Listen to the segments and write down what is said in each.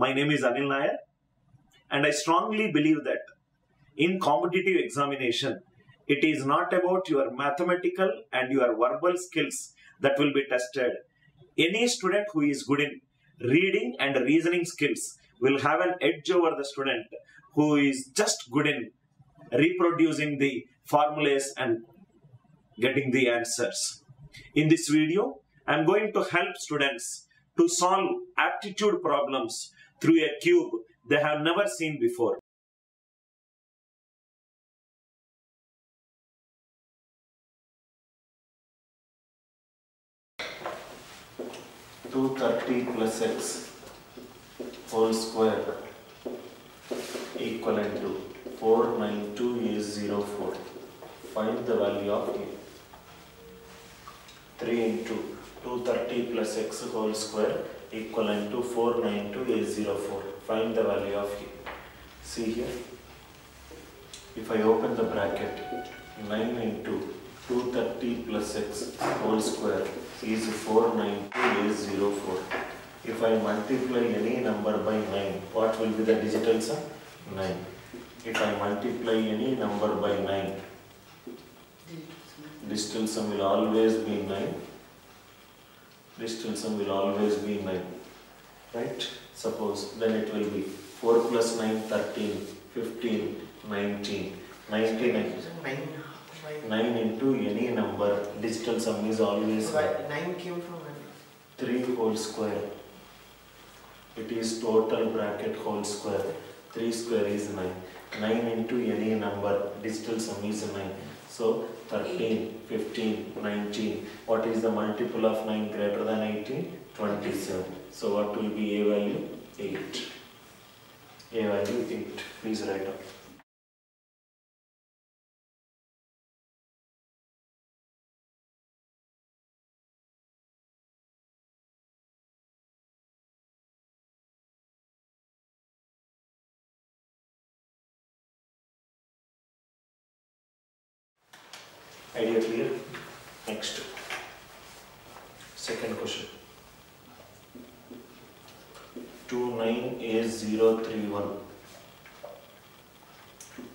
My name is Anil Nair, and I strongly believe that in competitive examination, it is not about your mathematical and your verbal skills that will be tested. Any student who is good in reading and reasoning skills will have an edge over the student who is just good in reproducing the formulas and getting the answers. In this video, I am going to help students to solve aptitude problems through a cube they have never seen before. Two thirty plus x whole square equivalent to four nine two is zero four. Find the value of a. Three into two thirty plus x whole square equivalent to 492804. Find the value of k. See here, if I open the bracket, 992 230 plus x whole square is 492804. If I multiply any number by 9, what will be the digital sum? 9. If I multiply any number by 9, digital sum will always be 9 digital sum will always be 9, right? Suppose then it will be 4 plus 9, 13, 15, 19, 99. 9, into any number, digital sum is always. But 9 came from 3 whole square. It is total bracket whole square. 3 square is 9. 9 into any number, digital sum is 9. So 13, 15, 19. What is the multiple of 9 greater than 18? 27. So what will be A value? 8. A value 8. Please write down. Idea clear? Next. Second question. Two nine eight zero three one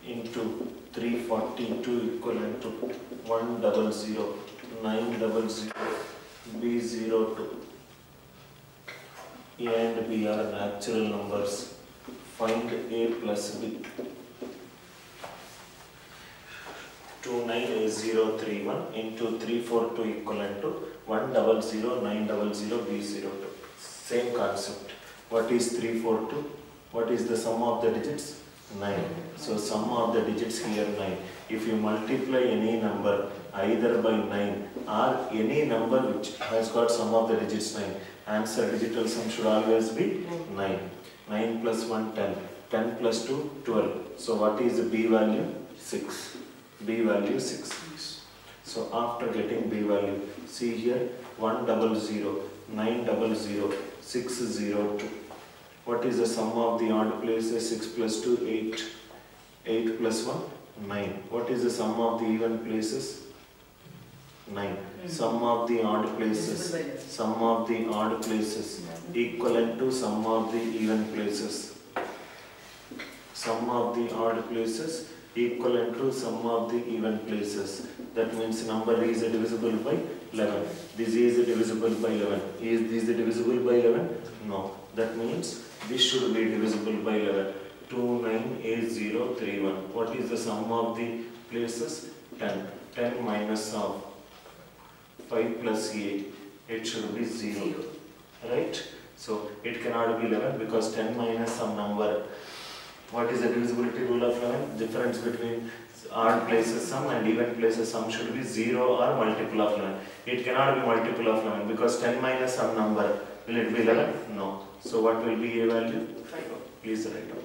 into three forty two equivalent to one double zero nine double zero B zero two. A and B are natural numbers. Find A plus B. two nine eight zero three one into three four two equivalent to one double zero nine double zero B zero two. Same concept. What is three four two? What is the sum of the digits? Nine. So sum of the digits here nine. If you multiply any number either by nine or any number which has got sum of the digits nine, answer digital sum should always be nine. Nine plus one ten. Ten plus two twelve. So what is the B value? Six. B value 6. So after getting B value, see here 1 double 0, 9 double 0, 6 0 2. What is the sum of the odd places? 6 plus 2, 8. 8 plus 1, 9. What is the sum of the even places? 9. Hmm. Sum of the odd places. Sum of the odd places equivalent to sum of the even places. Sum of the odd places equivalent to sum of the even places. That means number is divisible by 11. This is divisible by 11. Is this divisible by 11? No. That means this should be divisible by 11. 298031. What is the sum of the places? 10. 10 minus of 5 plus 8. It should be 0. Right? So it cannot be 11 because 10 minus some number what is the divisibility rule of 11? Difference between odd places sum and even places sum should be 0 or multiple of 11. It cannot be multiple of 11 because 10 minus some number, will it be 11? No. So what will be a value? 5. Please write down.